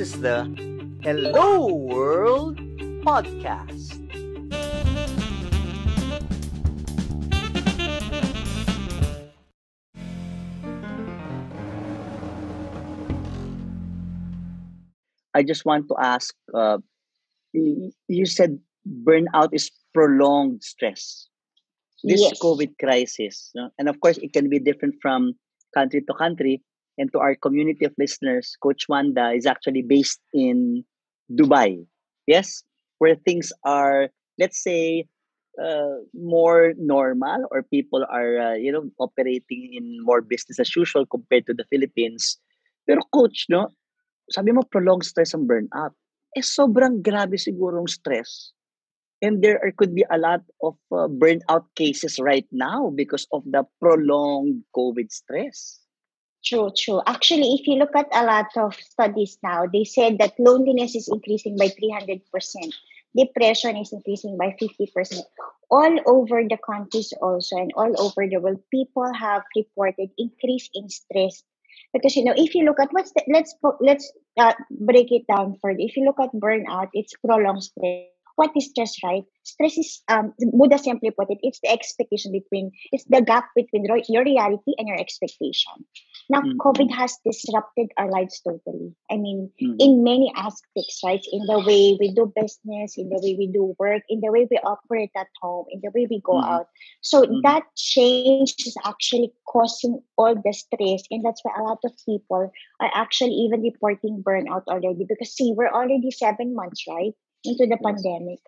is the Hello World Podcast. I just want to ask uh, you said burnout is prolonged stress. This Yes. COVID crisis, no? and of course, it can be different from country to country. And to our community of listeners, Coach Wanda is actually based in Dubai. Yes, where things are, let's say, uh, more normal, or people are, uh, you know, operating in more business as usual compared to the Philippines. Pero coach, no, sabi mo prolonged stress and burnout. Eh sobrang grabe sigurong stress. And there are, could be a lot of uh, burnout cases right now because of the prolonged COVID stress. True, true. Actually, if you look at a lot of studies now, they said that loneliness is increasing by 300%. Depression is increasing by 50%. All over the countries also and all over the world, people have reported increase in stress. Because you know, if you look at what's the, let's let's uh, break it down further. If you look at burnout, it's prolonged stress. What is stress, right? Stress is um Buddha simply put it, it's the expectation between it's the gap between your reality and your expectation. Now, Mm, COVID has disrupted our lives totally. I mean, mm, in many aspects, right? In the way we do business, in the way we do work, in the way we operate at home, in the way we go mhm, out. So mhm, that change is actually causing all the stress, and that's why a lot of people are actually even reporting burnout already. Because see, we're already seven months, right, into the pandemic.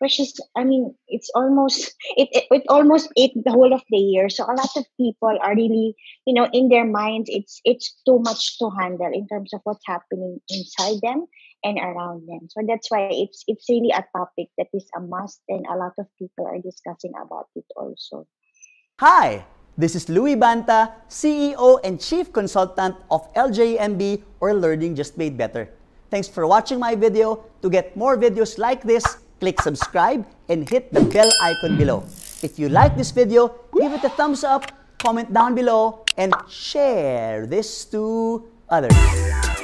Which is, I mean, it's almost it, it it almost ate the whole of the year. So a lot of people are really you know in their minds it's it's too much to handle in terms of what's happening inside them and around them so that's why it's it's really a topic that is a must and a lot of people are discussing about it also Hi, this is Louis Banta, CEO and Chief Consultant of LJMB or Learning Just Made Better. Thanks for watching my video. To get more videos like this, click subscribe and hit the bell icon below. If you like this video, give it a thumbs up, comment down below, and share this to others.